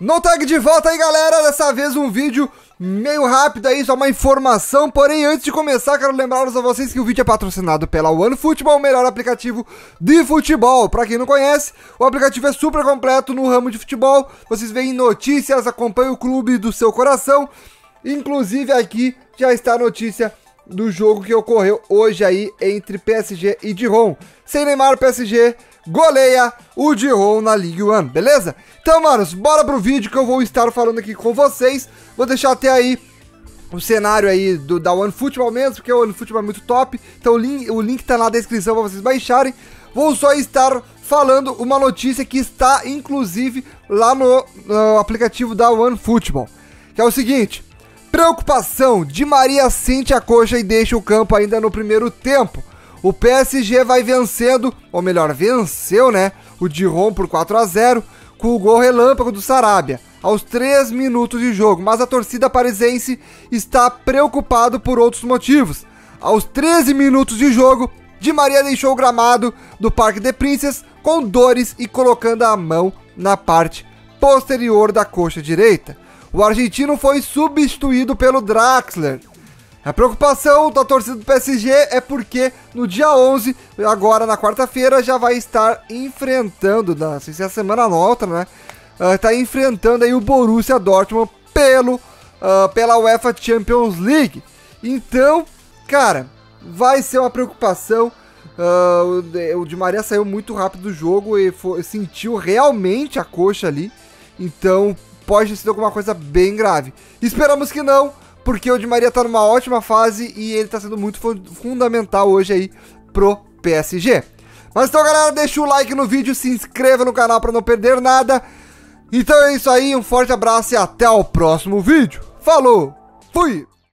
No tag de volta aí, galera. Dessa vez um vídeo meio rápido aí, só uma informação. Porém, antes de começar, quero lembrar a vocês que o vídeo é patrocinado pela OneFootball, o melhor aplicativo de futebol. Para quem não conhece, o aplicativo é super completo no ramo de futebol. Vocês veem notícias, acompanham o clube do seu coração. Inclusive aqui já está a notícia do jogo que ocorreu hoje aí entre PSG e Dijon. Sem Neymar, PSG goleia o Dijon na Ligue 1, beleza? Então, manos, bora pro vídeo que eu vou estar falando aqui com vocês. Vou deixar até aí o cenário aí do, da OneFootball mesmo, porque o OneFootball é muito top. Então o link, o link tá na descrição para vocês baixarem. Vou só estar falando uma notícia que está, inclusive, lá no, no aplicativo da OneFootball. Que é o seguinte, preocupação, de Maria sente a coxa e deixa o campo ainda no primeiro tempo. O PSG vai vencendo, ou melhor, venceu, né? O Dijon por 4 a 0 com o gol relâmpago do Sarabia, aos 3 minutos de jogo, mas a torcida parisense está preocupado por outros motivos. Aos 13 minutos de jogo, Di Maria deixou o gramado do Parque de Princess com dores e colocando a mão na parte posterior da coxa direita. O argentino foi substituído pelo Draxler, a preocupação da torcida do PSG é porque no dia 11, agora na quarta-feira, já vai estar enfrentando, não sei se é a semana nova, né? Está ah, uh, enfrentando aí o Borussia Dortmund pelo, uh, pela UEFA Champions League. Então, cara, vai ser uma preocupação. Uh, o Di Maria saiu muito rápido do jogo e foi, sentiu realmente a coxa ali. Então, pode ter sido alguma coisa bem grave. Esperamos que não porque o Di Maria tá numa ótima fase e ele tá sendo muito fundamental hoje aí pro PSG. Mas então, galera, deixa o like no vídeo, se inscreva no canal para não perder nada. Então é isso aí, um forte abraço e até o próximo vídeo. Falou, fui!